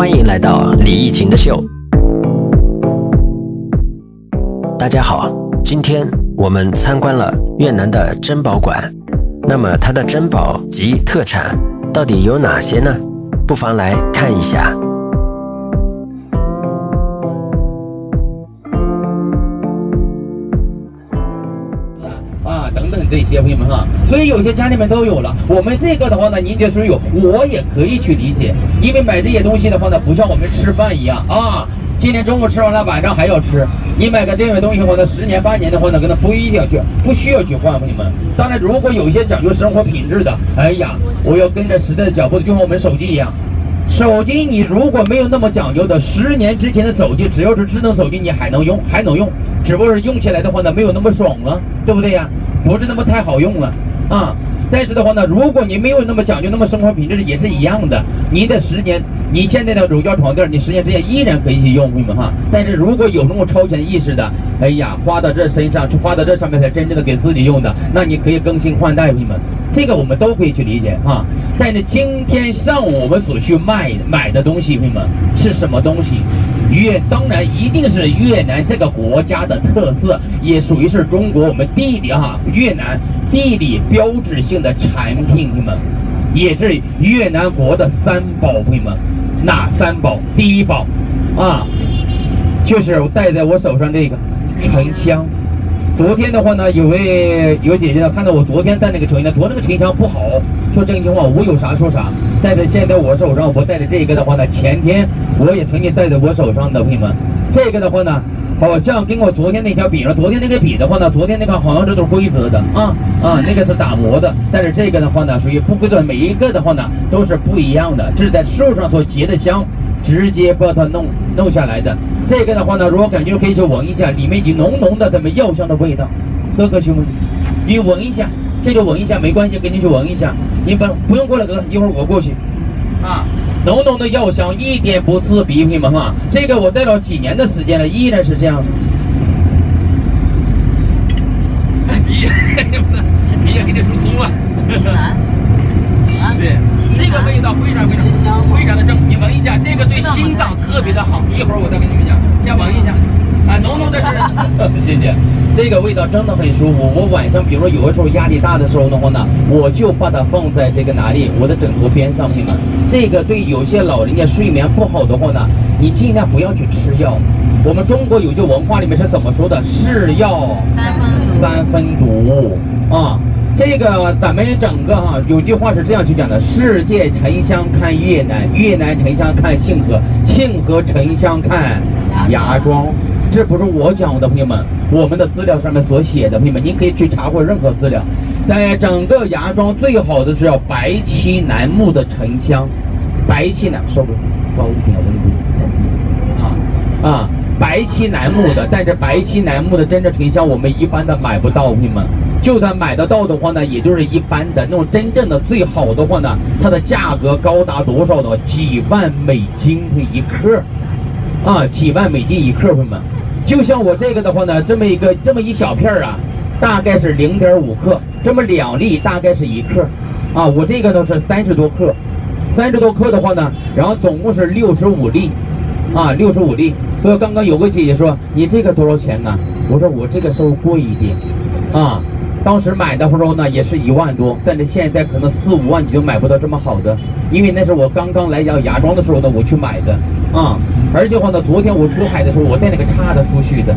欢迎来到李易琴的秀。大家好，今天我们参观了越南的珍宝馆。那么它的珍宝及特产到底有哪些呢？不妨来看一下。这些朋友们哈，所以有些家里面都有了。我们这个的话呢，您就说有，我也可以去理解，因为买这些东西的话呢，不像我们吃饭一样啊。今天中午吃完了，晚上还要吃。你买个这样东西的话呢，十年八年的话呢，可能不一定去，不需要去换，朋友们。当然，如果有一些讲究生活品质的，哎呀，我要跟着时代的脚步，就像我们手机一样。手机你如果没有那么讲究的，十年之前的手机，只要是智能手机，你还能用，还能用，只不过是用起来的话呢，没有那么爽了，对不对呀？不是那么太好用了啊。但是的话呢，如果你没有那么讲究，那么生活品质也是一样的。你的十年，你现在的乳胶床垫，你十年之前依然可以去用，朋友们哈。但是如果有那种超前意识的，哎呀，花到这身上，去花到这上面才真正的给自己用的，那你可以更新换代，朋友们，这个我们都可以去理解哈。但是今天上午我们所去卖买的东西，朋友们是什么东西？越当然一定是越南这个国家的特色，也属于是中国我们地理哈越南地理标志性的产品，朋友们，也是越南国的三宝，朋友们，哪三宝？第一宝啊，就是戴在我手上这个沉香。昨天的话呢，有位有姐姐呢，看到我昨天戴那个沉香，昨那个沉香不好，说真心话，我有啥说啥。但是现在我手上我戴的这个的话呢，前天我也曾经戴在我手上的朋友们，这个的话呢，好像跟我昨天那条比了，昨天那个比的话呢，昨天那个好像这都是规则的啊啊，那个是打磨的，但是这个的话呢，属于不规则，每一个的话呢都是不一样的，这是在树上所结的香。直接把它弄弄下来的，这个的话呢，如果感觉可以去闻一下，里面有浓浓的这么药香的味道。哥哥兄弟，你闻一下，这就闻一下没关系，给你去闻一下。你不不用过来，哥，一会儿我过去。啊，浓浓的药香，一点不刺鼻，朋友们哈。这个我戴了几年的时间了，依然是这样。鼻，鼻也给你疏通了。对，这个味道非常非常非常的正，你闻一下，这个对心脏特别的好。一会儿我再跟你们讲，先闻一下，啊，浓浓的是，谢谢，这个味道真的很舒服。我晚上比如说有的时候压力大的时候的话呢，我就把它放在这个哪里，我的枕头边上，朋友们。这个对有些老人家睡眠不好的话呢，你尽量不要去吃药。我们中国有句文化里面是怎么说的？是药三分毒，三分毒啊。这个咱们整个哈有句话是这样去讲的：世界沉香看越南，越南沉香看庆和，庆和沉香看芽庄。这不是我讲的，朋友们，我们的资料上面所写的，朋友们，您可以去查过任何资料。在整个芽庄最好的是要白漆楠木的沉香，白漆楠稍微高一点温度啊啊。白漆楠木的，但是白漆楠木的真正沉香，我们一般的买不到，朋友们。就算买得到的话呢，也就是一般的那种真正的最好的话呢，它的价格高达多少呢？几万美金一克，啊，几万美金一克，朋友们。就像我这个的话呢，这么一个这么一小片啊，大概是零点五克，这么两粒大概是一克，啊，我这个呢是三十多克，三十多克的话呢，然后总共是六十五粒，啊，六十五粒。所以刚刚有个姐姐说你这个多少钱呢？我说我这个稍微贵一点，啊，当时买的时候呢也是一万多，但是现在可能四五万你就买不到这么好的，因为那是我刚刚来牙牙庄的时候呢我去买的，啊，而且话呢昨天我出海的时候我带那个差的出去的，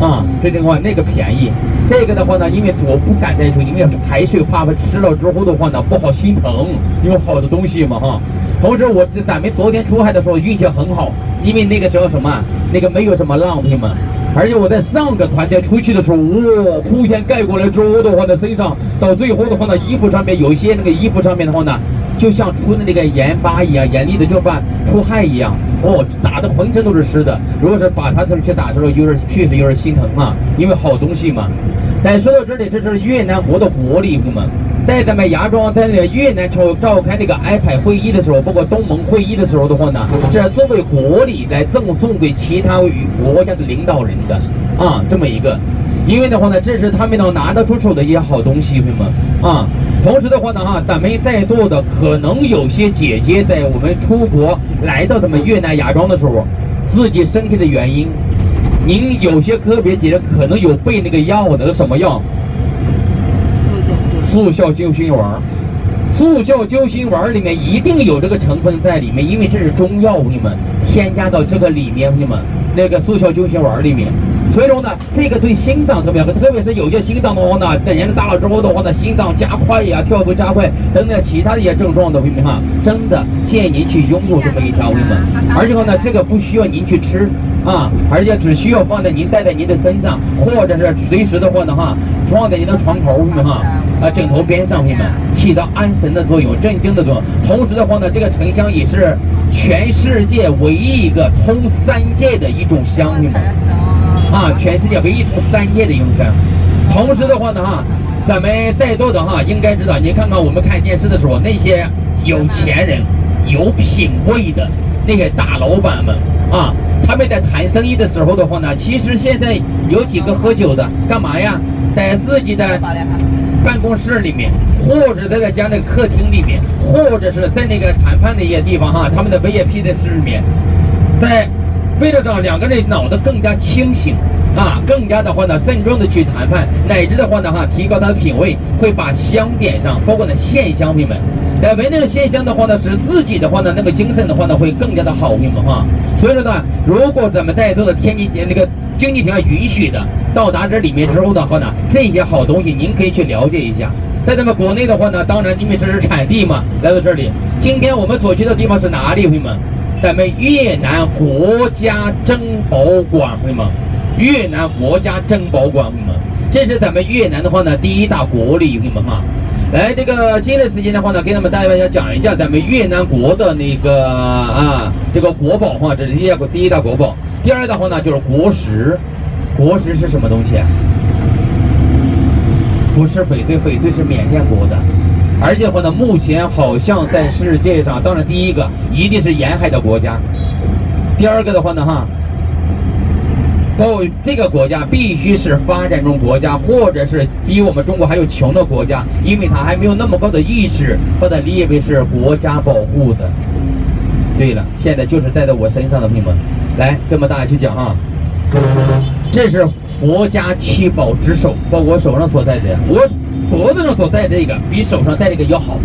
啊，这的话那个便宜，这个的话呢因为我不敢带出，因为排水怕怕吃了之后的话呢不好心疼，因为好的东西嘛哈。同时我咱们昨天出海的时候运气很好。因为那个时候什么，那个没有什么浪，朋友们。而且我在上个团队出去的时候，哇，铺天盖过来之后的话呢，身上到最后的话呢，衣服上面有一些那个衣服上面的话呢，就像出的那个盐巴一样，严厉的就把出汗一样，哦，打的浑身都是湿的。如果是把它这去打的时候，有点确实有点心疼啊，因为好东西嘛。但说到这里，这就是越南国的活力，朋友们。在咱们芽庄，在那个越南召召开那个安排会议的时候，包括东盟会议的时候的话呢，这作为国礼来赠送给其他国家的领导人的啊，这么一个，因为的话呢，这是他们能拿得出手的一些好东西，朋友们啊。同时的话呢，哈，咱们在座的可能有些姐姐在我们出国来到咱们越南芽庄的时候，自己身体的原因，您有些个别姐姐可能有备那个药的，什么药？速效救心丸。速效救心丸里面一定有这个成分在里面，因为这是中药，朋友们，添加到这个里面，朋友们，那个速效救心丸里面。所以说呢，这个对心脏特别好，特别是有些心脏的话呢，等年龄大了之后的话呢，心脏加快呀，跳动加快等等其他的一些症状的，朋友们哈，真的建议您去拥有这么一条，朋友们。而且话呢，这个不需要您去吃啊，而且只需要放在您带在您的身上，或者是随时的话呢哈，放在您的床头，朋友们哈，啊枕头边上，朋友们，起到安神的作用，镇静的作用。同时的话呢，这个沉香也是全世界唯一一个通三界的一种香，朋友们。啊，全世界唯一通三界的用香。同时的话呢，哈，咱们在座的哈，应该知道，你看看我们看电视的时候，那些有钱人、有品位的那些大老板们啊，他们在谈生意的时候的话呢，其实现在有几个喝酒的，干嘛呀？在自己的办公室里面，或者在在家那个客厅里面，或者是在那个谈判的一些地方哈，他们的 VIP 的室里面，在。为了让两个人脑子更加清醒啊，更加的话呢慎重的去谈判，乃至的话呢哈提高他的品味，会把香点上，包括呢线香，朋友们，呃闻那个线香的话呢，使自己的话呢那个精神的话呢会更加的好，朋友们哈。所以说呢，如果咱们在座的天气那个经济条件允许的，到达这里面之后的话呢，这些好东西您可以去了解一下。在咱们国内的话呢，当然因为这是产地嘛，来到这里，今天我们所去的地方是哪里，朋友们？咱们越南国家珍宝馆，朋友们，越南国家珍宝馆，朋友们，这是咱们越南的话呢第一大国礼，朋友们哈。来，这个接着时间的话呢，给他们大家讲一下咱们越南国的那个啊，这个国宝哈，这是第一第一大国宝。第二的话呢就是国石，国石是什么东西？不是翡翠，翡翠是缅甸国的。而且话呢，目前好像在世界上，当然第一个一定是沿海的国家，第二个的话呢，哈，哦，这个国家必须是发展中国家，或者是比我们中国还有穷的国家，因为它还没有那么高的意识，把它列为是国家保护的。对了，现在就是带在我身上的朋友们，来跟我们大家去讲啊，这是佛家七宝之首，包括我手上所戴的，我。脖子上所戴这个比手上戴这个要好，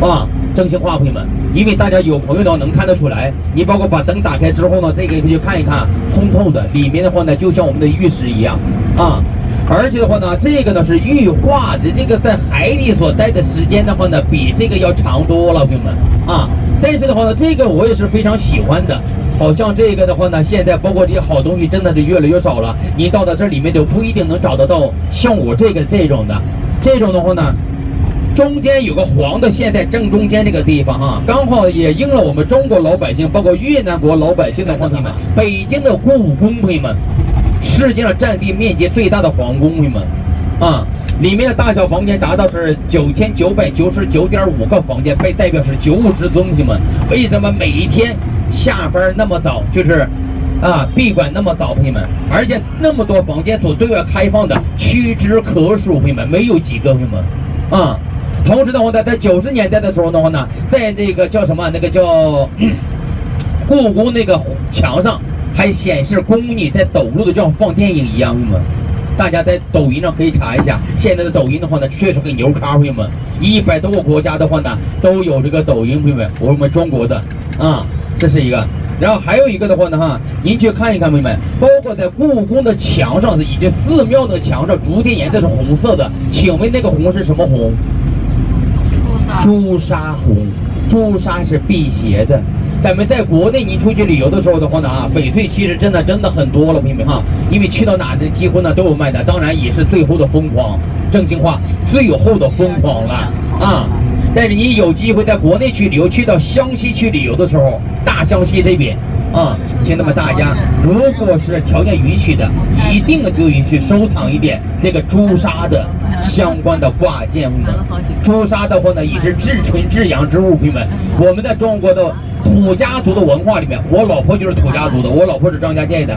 啊，真心话，朋友们，因为大家有朋友的话能看得出来。你包括把灯打开之后呢，这个可以看一看，通透的，里面的话呢就像我们的玉石一样，啊，而且的话呢，这个呢是玉化的，这个在海里所待的时间的话呢，比这个要长多了，朋友们，啊，但是的话呢，这个我也是非常喜欢的。好像这个的话呢，现在包括这些好东西真的是越来越少了，你到到这里面就不一定能找得到像我这个这种的。这种的话呢，中间有个黄的线在正中间这个地方啊，刚好也应了我们中国老百姓，包括越南国老百姓的朋友们。北京的故宫朋友们，世界上占地面积最大的皇宫朋友们，啊，里面的大小房间达到是九千九百九十九点五个房间，被代表是九五之尊朋友们。为什么每一天下班那么早，就是？啊，闭馆那么早，朋友们，而且那么多房间所对外开放的屈指可数，朋友们，没有几个，朋友们，啊，同时的话呢，在九十年代的时候的话呢，在那个叫什么，那个叫 故宫那个墙上还显示宫女在走路的，就像放电影一样，朋友们，大家在抖音上可以查一下，现在的抖音的话呢，确实很牛咖，朋友们，一百多个国家的话呢，都有这个抖音，朋友们，我们中国的，啊，这是一个。然后还有一个的话呢，哈，您去看一看，朋友们，包括在故宫的墙上以及寺庙的墙上，主体颜色是红色的，请问那个红是什么红？朱砂。朱砂红，朱砂是辟邪的。咱们在国内，您出去旅游的时候的话呢，啊，翡翠其实真的真的很多了，朋友们哈，因为去到哪的几乎呢都有卖的，当然也是最后的疯狂，正经话，最后的疯狂了啊。但是你有机会在国内去旅游，去到湘西去旅游的时候，大湘西这边啊，请那么大家，如果是条件允许的，一定就允许收藏一点这个朱砂的相关的挂件，朋友们。朱砂的话呢，也是至纯至阳之物，朋友们。我们在中国的土家族的文化里面，我老婆就是土家族的，我老婆是张家界的，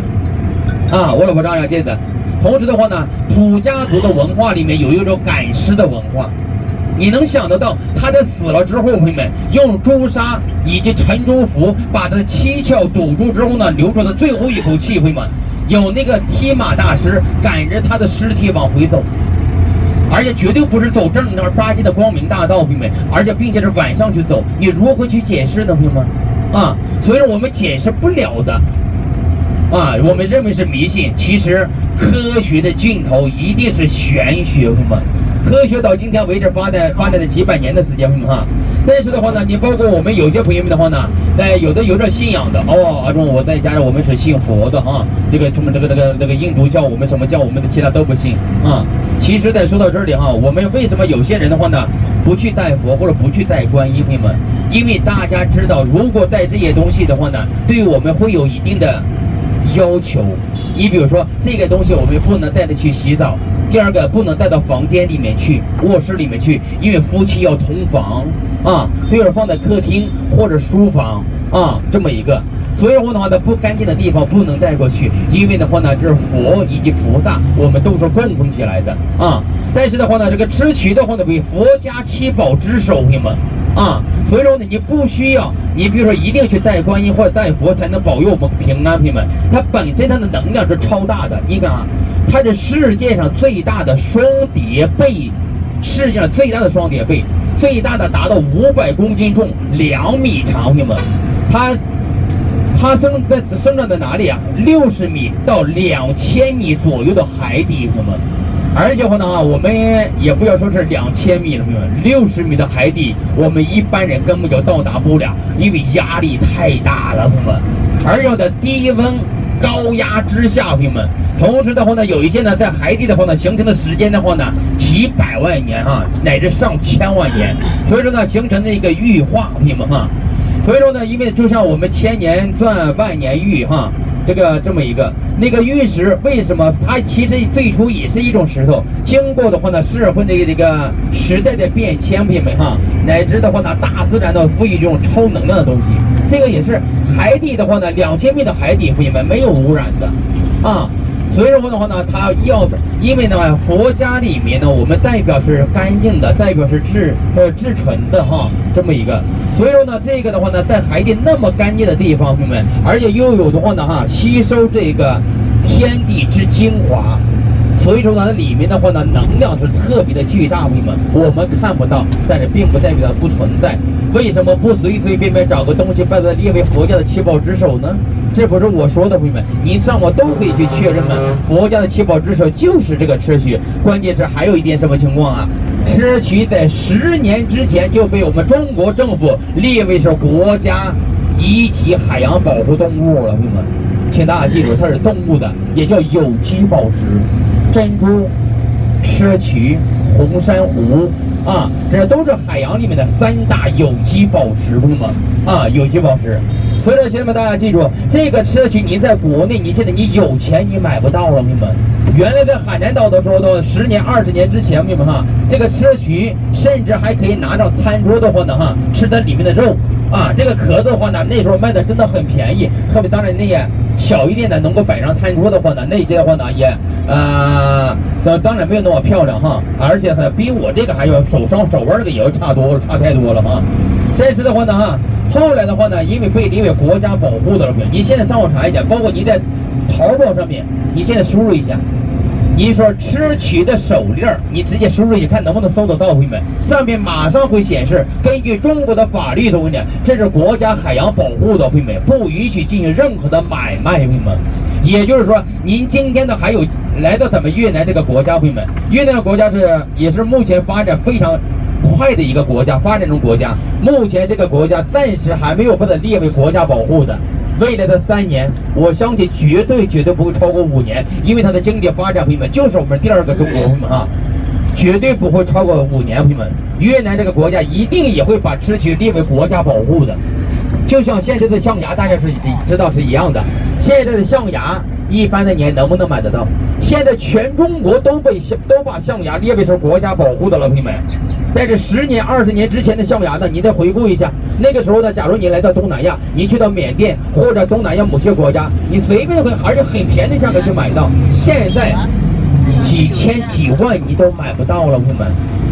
啊，我老婆张家界的。同时的话呢，土家族的文化里面有一种赶尸的文化。你能想得到，他在死了之后，朋友们用朱砂以及陈朱符把他的七窍堵住之后呢，留出的最后一口气，朋友们，有那个踢马大师赶着他的尸体往回走，而且绝对不是走正儿八经的光明大道，朋友们，而且并且是晚上去走，你如何去解释呢，朋友们？啊，所以我们解释不了的。啊，我们认为是迷信，其实科学的尽头一定是玄学，朋友们。科学到今天为止发展发展了几百年的时间，朋友们哈。但是的话呢，你包括我们有些朋友们的话呢，在有的有点信仰的哦，阿忠我在家里我们是信佛的哈，这个什么这个这个这个印度教我们什么教我们的其他都不信啊。其实，在说到这里哈，我们为什么有些人的话呢，不去拜佛或者不去拜观音，朋友们？因为大家知道，如果带这些东西的话呢，对我们会有一定的。要求，你比如说这个东西我们不能带着去洗澡，第二个不能带到房间里面去、卧室里面去，因为夫妻要同房啊，都要放在客厅或者书房啊这么一个。所以说的话呢，不干净的地方不能带过去，因为的话呢，就是佛以及菩萨我们都是供奉起来的啊。但是的话呢，这个吃渠的话呢，为佛家七宝之首，朋友们。啊，所以说呢，你不需要，你比如说一定去带观音或者带佛才能保佑我们平安，朋友们。它本身它的能量是超大的，你看啊，它是世界上最大的双叠背，世界上最大的双叠背，最大的达到五百公斤重，两米长，朋友们。它它生在生长在哪里啊？六十米到两千米左右的海底，朋友们。而且话呢啊，我们也不要说是两千米了，朋友们，六十米的海底，我们一般人根本就到达不了，因为压力太大了，朋友们。而要在低温高压之下，朋友们，同时的话呢，有一些呢在海底的话呢，形成的时间的话呢，几百万年啊，乃至上千万年，所以说呢，形成的一个玉化，朋友们哈。所以说呢，因为就像我们千年钻万年玉哈。这个这么一个那个玉石，为什么它其实最初也是一种石头？经过的话呢，社会的这个时代的变迁，朋友们哈，乃至的话呢，大自然的赋予这种超能量的东西，这个也是海底的话呢，两千米的海底，朋友们没有污染的啊。所以说的话呢，它要因为呢，佛家里面呢，我们代表是干净的，代表是至呃至纯的哈，这么一个。所以说呢，这个的话呢，在海底那么干净的地方，朋友们，而且又有的话呢哈，吸收这个天地之精华。所以说呢，里面的话呢，能量是特别的巨大，朋友们，我们看不到，但是并不代表它不存在。为什么不随随便便找个东西把它列为佛家的七宝之首呢？这不是我说的，朋友们，你上网都可以去确认嘛。佛家的七宝之首就是这个砗磲。关键是还有一点什么情况啊？砗磲在十年之前就被我们中国政府列为是国家一级海洋保护动物了，朋友们，请大家记住，它是动物的，也叫有机宝石。珍珠、砗磲、红珊瑚啊，这都是海洋里面的三大有机宝石，朋友们啊，有机宝石。所以说，兄弟们大家记住，这个砗磲你在国内，你现在你有钱你买不到了，朋友们。原来在海南岛的时候，都十年、二十年之前，朋友们哈，这个砗磲甚至还可以拿到餐桌的话呢，哈，吃它里面的肉。啊，这个壳子的话呢，那时候卖的真的很便宜，特别当然那些小一点的能够摆上餐桌的话呢，那些的话呢也，呃，当然没有那么漂亮哈，而且呢比我这个还要手上手腕这个也要差多，差太多了哈。但是的话呢哈，后来的话呢，因为被列为国家保护的了，你现在上网查一下，包括你在淘宝上面，你现在输入一下。你说砗磲的手链，你直接输入一下，看能不能搜得到，朋友们，上面马上会显示，根据中国的法律，我跟你讲，这是国家海洋保护的，朋友们，不允许进行任何的买卖，朋友们。也就是说，您今天的还有来到咱们越南这个国家，朋友们，越南的国家是也是目前发展非常快的一个国家，发展中国家，目前这个国家暂时还没有把它列为国家保护的。未来的三年，我相信绝对绝对不会超过五年，因为它的经济发展，朋友们就是我们第二个中国，朋友们啊，绝对不会超过五年，朋友们。越南这个国家一定也会把砗磲列为国家保护的，就像现在的象牙，大家是知道是一样的。现在的象牙，一般的年能不能买得到？现在全中国都被都把象牙列为是国家保护的了，朋友们。但是十年、二十年之前的象牙呢？你再回顾一下，那个时候呢，假如你来到东南亚，你去到缅甸或者东南亚某些国家，你随便会还是很便宜的价格去买到。现在几千几万你都买不到了，朋友们，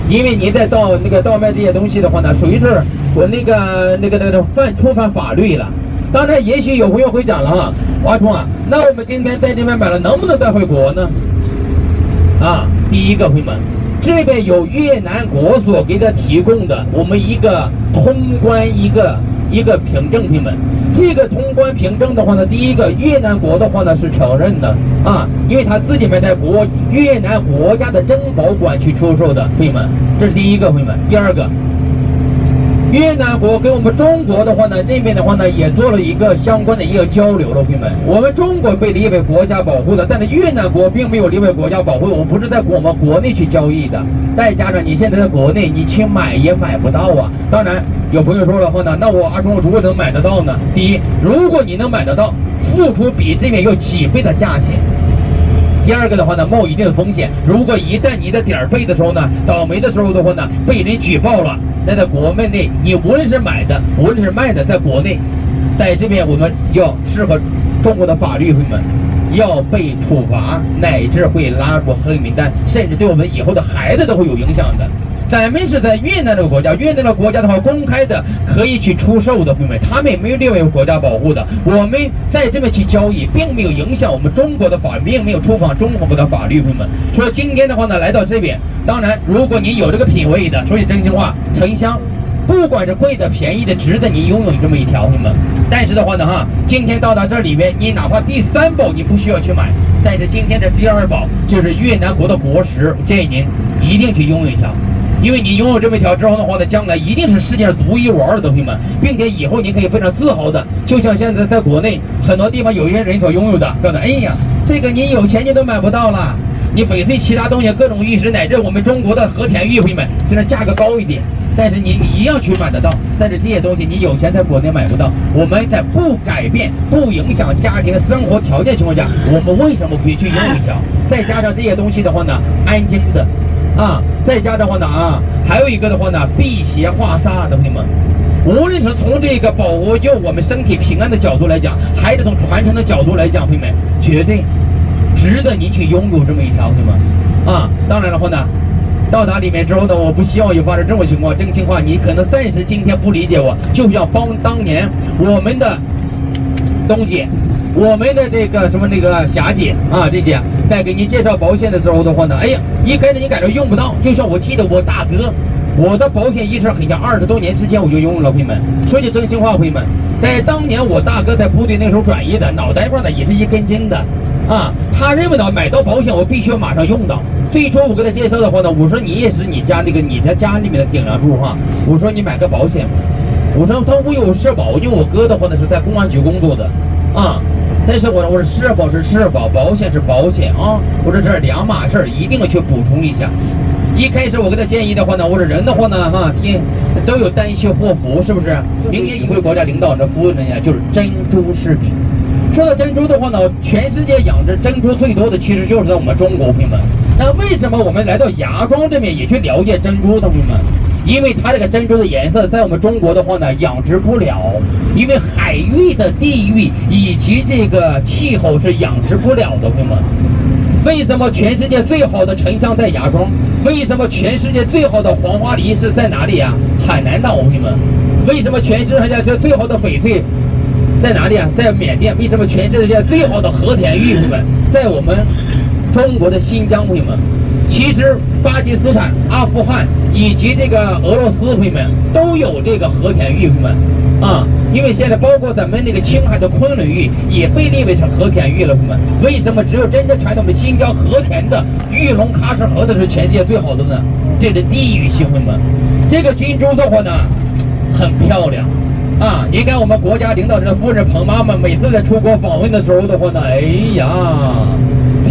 因为你再倒那个倒卖这些东西的话呢，属于是我那个那个那个犯触犯法律了。当然，也许有朋友会讲了哈，阿冲啊，那我们今天在这边买了，能不能带回国呢？啊，第一个朋友们，这边有越南国所给他提供的我们一个通关一个一个凭证，朋友们，这个通关凭证的话呢，第一个越南国的话呢是承认的啊，因为他自己买在国越南国家的珍宝馆去出售的，朋友们，这是第一个朋友们，第二个。越南国跟我们中国的话呢，那边的话呢，也做了一个相关的一个交流了，朋友们。我们中国被列为国家保护的，但是越南国并没有列为国家保护。我不是在我们国内去交易的，再加上你现在在国内，你去买也买不到啊。当然，有朋友说了话呢，那我阿忠如果能买得到呢？第一，如果你能买得到，付出比这边要几倍的价钱。第二个的话呢，冒一定的风险。如果一旦你的点儿背的时候呢，倒霉的时候的话呢，被人举报了，那在国内，你无论是买的，无论是卖的，在国内，在这边我们要适合中国的法律，朋友们要被处罚，乃至会拉入黑名单，甚至对我们以后的孩子都会有影响的。咱们是在越南这个国家，越南的国家的话，公开的可以去出售的，朋友们，他们也没有列为国家保护的。我们在这边去交易，并没有影响我们中国的法律，并没有触犯中国的法律，朋友们。所以今天的话呢，来到这边，当然，如果你有这个品位的，说句真心话，沉香，不管是贵的、便宜的，值得你拥有这么一条，朋友们。但是的话呢，哈，今天到达这里面，你哪怕第三宝你不需要去买，但是今天的第二宝就是越南国的国石，建议您一定去拥有一条。因为你拥有这么一条之后的话呢，将来一定是世界上独一无二的，东西们，并且以后你可以非常自豪的，就像现在在国内很多地方有一些人所拥有的，叫做哎呀，这个你有钱你都买不到了，你翡翠其他东西各种玉石乃至我们中国的和田玉，朋友们，虽然价格高一点，但是你一样去买得到。但是这些东西你有钱在国内买不到，我们在不改变、不影响家庭生活条件情况下，我们为什么可以去拥有一条？再加上这些东西的话呢，安静的。啊，再加的话呢啊，还有一个的话呢，辟邪化煞的朋友们，无论是从这个保佑我们身体平安的角度来讲，还是从传承的角度来讲，朋友们，绝对值得你去拥有这么一条，朋友们。啊，当然的话呢，到达里面之后呢，我不希望有发生这种情况。真心话，你可能暂时今天不理解我，就像帮当年我们的东西。我们的这个什么那个霞姐啊，这些在给您介绍保险的时候的话呢，哎呀，一开始你感觉用不到，就像我记得我大哥，我的保险意识很像二十多年之前我就用了，朋友们。说句真心话，朋友们，在当年我大哥在部队那时候转移的，脑袋瓜呢也是一根筋的，啊，他认为呢买到保险我必须要马上用到。最初我给他介绍的话呢，我说你也是你家那个你的家里面的顶梁柱哈，我说你买个保险，我说他为有社保，因为我哥的话呢是在公安局工作的，啊。但是我说，我说社保是社保，保险是保险啊！我说这是两码事儿，一定要去补充一下。一开始我给他建议的话呢，我说人的话呢，哈，天都有旦夕祸福，是不是？明年以后国家领导人服务人家就是珍珠饰品。说到珍珠的话呢，全世界养殖珍珠最多的其实就是在我们中国，朋友们。那为什么我们来到芽庄这边也去了解珍珠的朋友们？因为它这个珍珠的颜色，在我们中国的话呢，养殖不了，因为海域的地域以及这个气候是养殖不了的，朋友们。为什么全世界最好的沉香在芽庄？为什么全世界最好的黄花梨是在哪里啊？海南岛，朋友们。为什么全世界最最好的翡翠在哪里啊？在缅甸。为什么全世界最好的和田玉，朋友们，在我们中国的新疆，朋友们。其实巴基斯坦、阿富汗以及这个俄罗斯朋友们都有这个和田玉朋友们啊，因为现在包括咱们那个青海的昆仑玉也被列为成和田玉了朋友们。为什么只有真正传统我们新疆和田的玉龙喀什河的是全世界最好的呢？这是地域性朋友们。这个金珠的话呢，很漂亮啊！你看我们国家领导人的夫人彭妈妈每次在出国访问的时候的话呢，哎呀，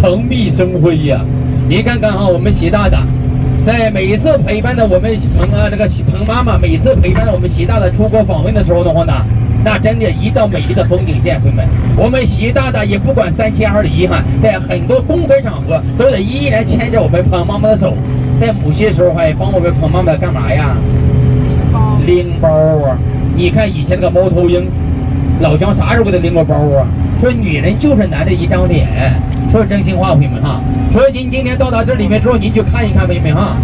蓬荜生辉呀。你看看哈，我们习大大在每次陪伴的我们彭啊这个彭妈妈，每次陪伴着我们习大大出国访问的时候的话呢，那真的一道美丽的风景线，朋友们。我们习大大也不管三七二十一哈，在很多公开场合都得依然牵着我们彭妈妈的手，在某些时候还帮我们彭妈妈干嘛呀？拎包啊！你看以前那个猫头鹰，老姜啥时候给他拎过包啊？说女人就是男的一张脸，说真心话，朋友们哈。所以您今天到达这里面之后，您去看一看，朋友们哈，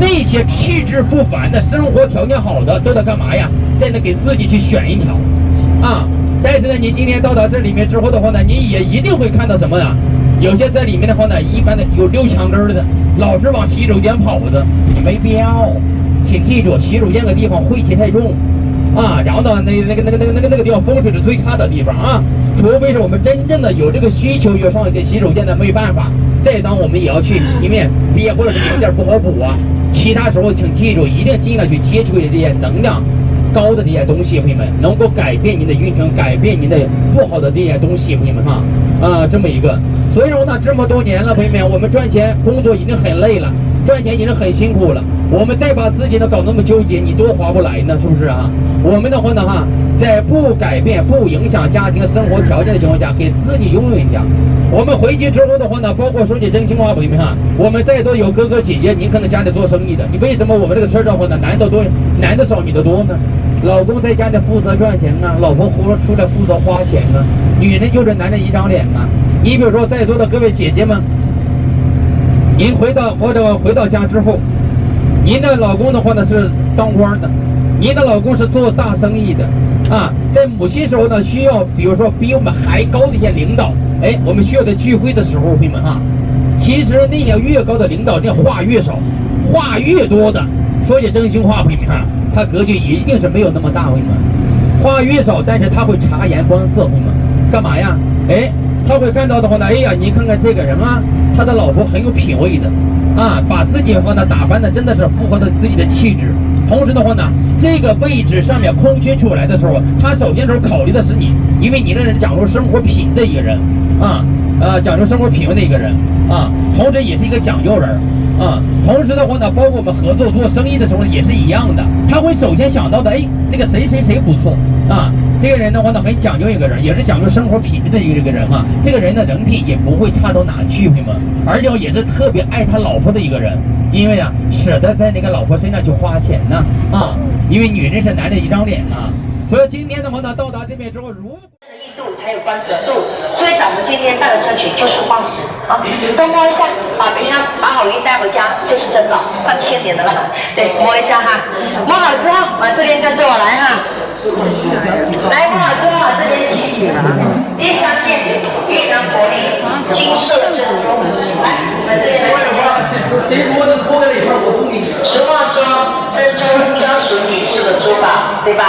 那些气质不凡的、生活条件好的，都在干嘛呀？在那给自己去选一条啊。但是呢，你今天到达这里面之后的话呢，你也一定会看到什么呢？有些在里面的话呢，一般的有溜墙根的，老是往洗手间跑的，你没必要。请记住，洗手间的地方晦气太重。啊，然后呢，那那个那个那个那个那个地方风水是最差的地方啊，除非是我们真正的有这个需求要上一个洗手间的，没办法，再当我们也要去里面憋，或者是有点不好补啊。其他时候，请记住，一定尽量去接触这些能量高的这些东西，朋友们，能够改变您的运程，改变您的不好的这些东西，朋友们哈，啊，这么一个。所以说呢，这么多年了，朋友们，我们赚钱工作已经很累了。赚钱已经很辛苦了，我们再把自己的搞那么纠结，你多划不来呢，是不是啊？我们的话呢哈，在不改变、不影响家庭生活条件的情况下，给自己拥有一家。我们回去之后的话呢，包括说句真心话，朋友们哈，我们再多有哥哥姐姐，您可能家里做生意的，你为什么我们这个事儿的话呢，男的多，男的少，女的多呢？老公在家里负责赚钱啊，老婆活出来负责花钱啊，女人就是男人一张脸啊。你比如说在座的各位姐姐们。您回到或者回到家之后，您的老公的话呢是当官的，您的老公是做大生意的，啊，在某些时候呢需要，比如说比我们还高的一些领导，哎，我们需要在聚会的时候，朋友们哈，其实那些越高的领导，这话越少，话越多的，说句真心话，朋友们，他格局一定是没有那么大，朋友们，话越少，但是他会察言观色，朋友们，干嘛呀？哎。他会看到的话呢，哎呀，你看看这个人啊，他的老婆很有品位的，啊，把自己的话呢打扮的真的是符合了自己的气质。同时的话呢，这个位置上面空缺出来的时候，他首先时候考虑的是你，因为你这人讲究生活品的一个人，啊，呃，讲究生活品位的一个人，啊，同时也是一个讲究人，啊，同时的话呢，包括我们合作做生意的时候也是一样的，他会首先想到的，哎，那个谁谁谁不错，啊。这个人的话呢，很讲究一个人，也是讲究生活品质的一个这个人哈。这个人的人品也不会差到哪去，朋友们，而且也是特别爱他老婆的一个人，因为啊，舍得在那个老婆身上去花钱呢啊。因为女人是男人一张脸啊。所以今天的话呢，到达这边之后，如。一度才有光泽度，所以咱们今天带的车曲就是化石啊，都摸一下，把平安把好运带回家就是真的，上千年的了。对，摸一下哈，摸好之后往这边跟着我来哈，第三件越南国力金色珍珠，来，我们这边来。俗话说，珍珠专属女士的珠宝，对吧？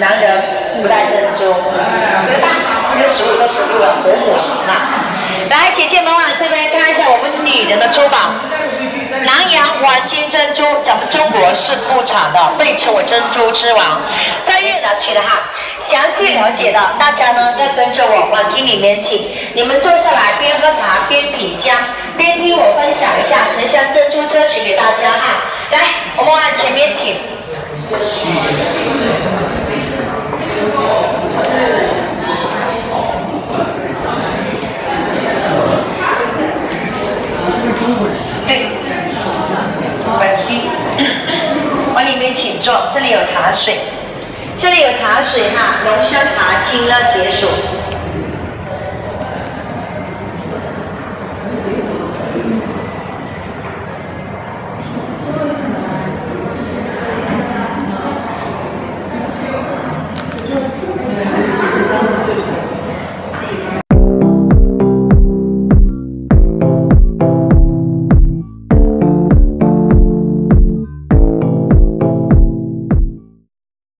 男人。不带珍珠，知道？这个所有都是入了红母型啊！来，姐姐们往这边看一下我们女人的珠宝，南洋黄金珍珠，咱们中国是不产的，被称为珍珠之王。在越南区的哈，详细了解的大家呢要跟着我往厅里面请，你们坐下来边喝茶边品香，边听我分享一下沉香珍珠车曲给大家哈。来，我们往前面请。对，关系，往里面请坐，这里有茶水，哈，浓香茶清热解暑。